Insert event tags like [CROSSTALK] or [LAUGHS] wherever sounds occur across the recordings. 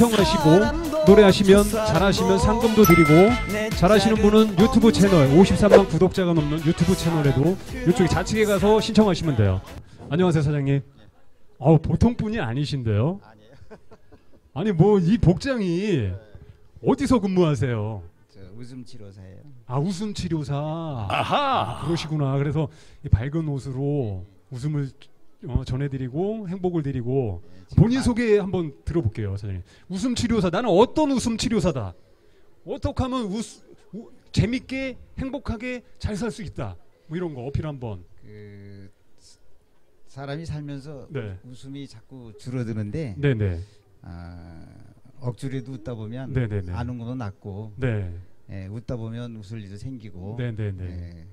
신청하시고 노래하시면 잘하시면 상금도 드리고 잘하시는 분은 유튜브 채널 53만 구독자가 넘는 유튜브 채널에도 이쪽에 좌측에 가서 신청하시면 돼요. 안녕하세요 사장님. 어우 보통 분이 아니신데요. 아니 뭐 이 복장이 어디서 근무하세요? 저 웃음 치료사예요. 아 웃음 치료사. 아하. 그러시구나. 그래서 이 밝은 옷으로 웃음을 어, 전해드리고 행복을 드리고 본인 소개 한번 들어볼게요, 사장님. 웃음 치료사. 나는 어떤 웃음 치료사다. 어떻게 하면 웃, 우- 재밌게 행복하게 잘 살 수 있다. 뭐 이런 거 어필 한번. 그 사람이 살면서 네. 웃음이 자꾸 줄어드는데 네네. 아, 억지로도 웃다 보면 네네네. 안 웃는 건 낫고 네. 예, 웃다 보면 웃을 일도 생기고 네네네. 예,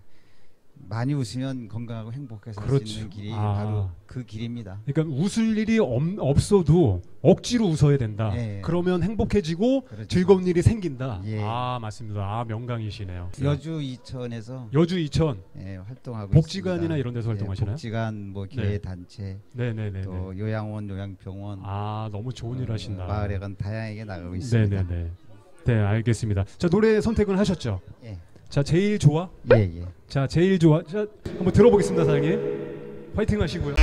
많이 웃으면 건강하고 행복하게 살수 그렇죠. 있는 길이 아. 바로 그 길입니다. 그러니까 웃을 일이 없, 없어도 억지로 웃어야 된다. 예. 그러면 행복해지고 그렇죠. 즐거운 일이 생긴다. 예. 아 맞습니다. 아 명강이시네요. 여주 이천에서 여주 이천. 예, 활동하고 복지관이나 있습니다. 이런 데서 활동하시나요? 예, 복지관, 뭐 교회 네. 단체, 네네네. 또 요양원, 요양병원, 아 너무 좋은 일 어, 하신다. 마을에 간 다양하게 나가고 있습니다. 네네네. 네 알겠습니다. 자 노래 선택은 하셨죠? 예, 자 제일 좋아. 예, 예. 자 제일 좋아. 자 한번 들어보겠습니다, 사장님. 파이팅 하시고요.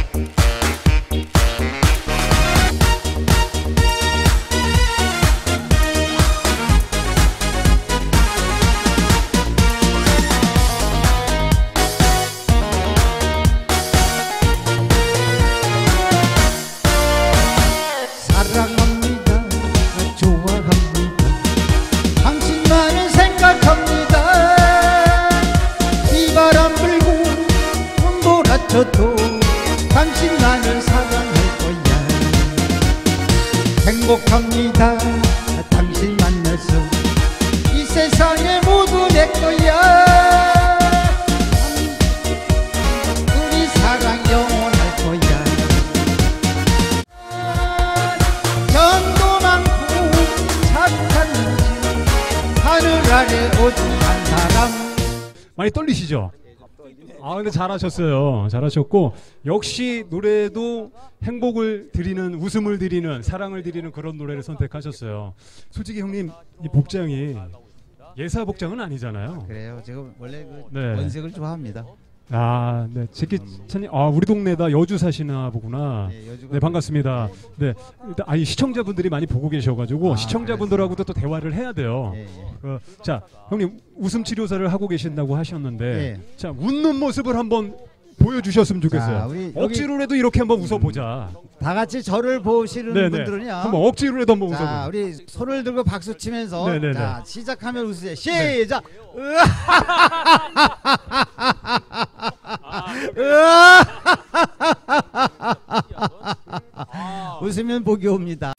행복합니다. 당신 만나서 이 세상에 모두 내 거야. 우리 사랑 영원할 거야. 정도 많고 착한 지 하늘 아래 오직 한 사람 많이 떨리시죠? 아 근데 잘하셨어요. 잘하셨고 역시 노래도 행복을 드리는 웃음을 드리는 사랑을 드리는 그런 노래를 선택하셨어요. 솔직히 형님 이 복장이 예사 복장은 아니잖아요. 그래요 제가 원래 그 네. 원색을 좋아합니다 아, 네. 제키 찬님, 아 우리 동네다 여주 사시나 보구나. 네, 여주가 네 반갑습니다. 네 일단 아니 시청자분들이 많이 보고 계셔가지고 아, 시청자분들하고도 또 대화를 해야 돼요. 예, 예. 어, 자 형님 웃음 치료사를 하고 계신다고 하셨는데 예. 자 웃는 모습을 한번 보여주셨으면 좋겠어요. 자, 우리 여기- 억지로라도 이렇게 한번 웃어보자. 다 같이 저를 보시는. 분들은요 한번 억지로라도 한번 자 웃어보자. 우리 손을 들고 박수 치면서 네네네. 자 시작하면 웃으세요 시작 [LAUGHS] 웃으면 복이 옵니다